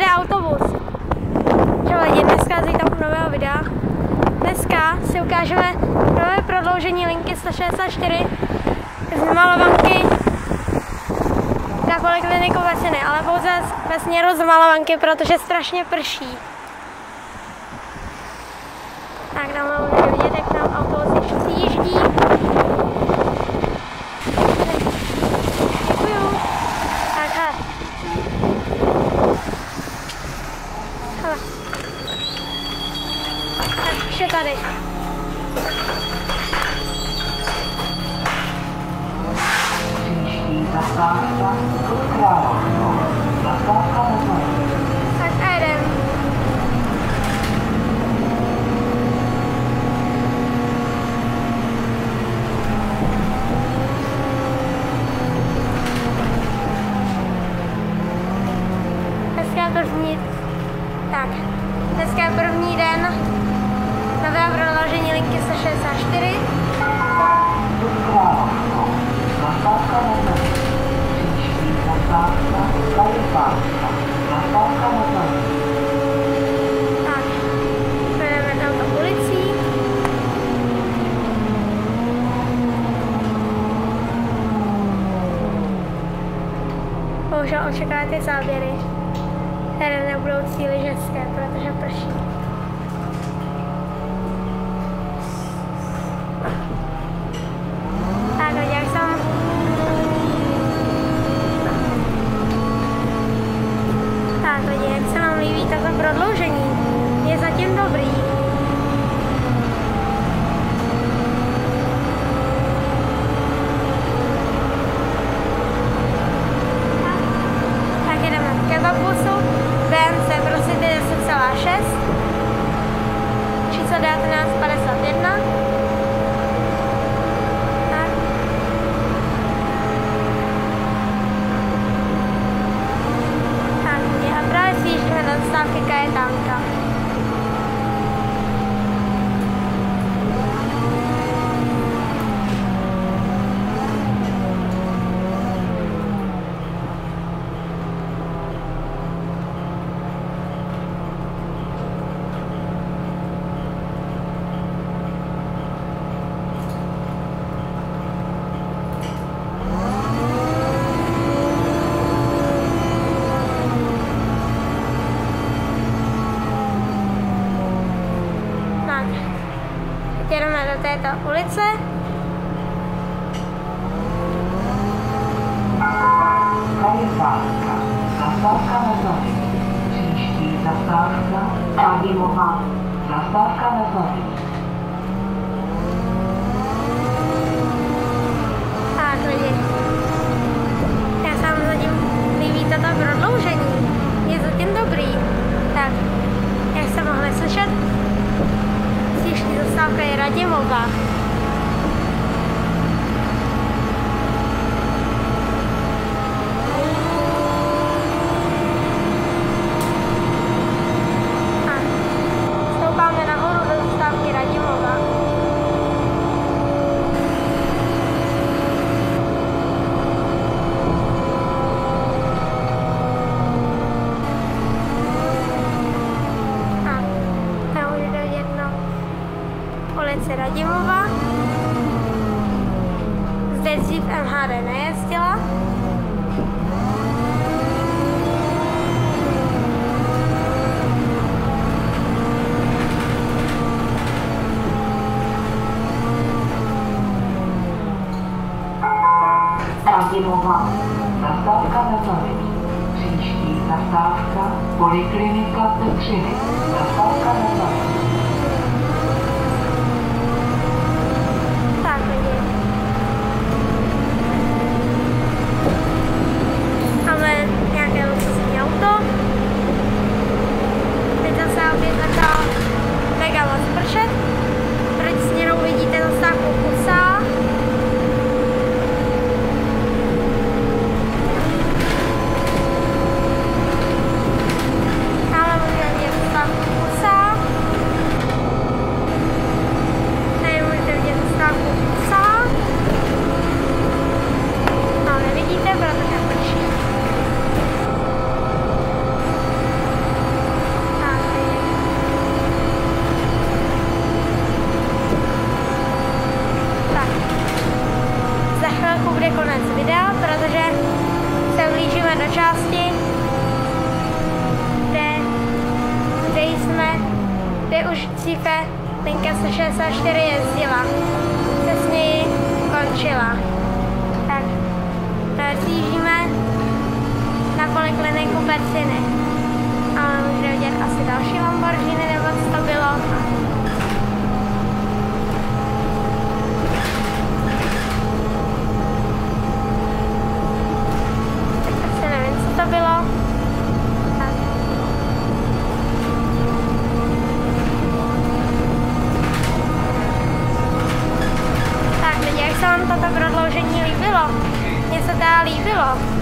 jede autobus. Čau lidi, dneska zítám u nového videa. Dneska si ukážeme nové prodloužení linky 164 z Malovanky na polikliniku Vesiny, ale pouze ve směru z Malovanky, protože strašně prší. Tak, už je tady. Tak. Dneska je tak, první den nového prodloužení linky 164. Královno. Zastávka Motor. Příští zastávka Kalifánska. Zastávka Motor. Tak. Bohužel očekávat ty záběry, které nebudou příliš hezké, protože prší. 1950. do této ulice. Zastávka Motor. Příští zastávka Adimová. Zastávka Motor. Zastávka je Radimová. Adimová. Zastávka Motory. Příští zastávka Poliklinika Petřiny. Zastávka Motory. Části, kde, kde jsme, kde už dříve linka 164 jezdila. Přesně ji končila. Tak, zjíždíme na polikliniku Perciny. A můžeme vidět asi další Lamborghini, nebo co to bylo. Ali.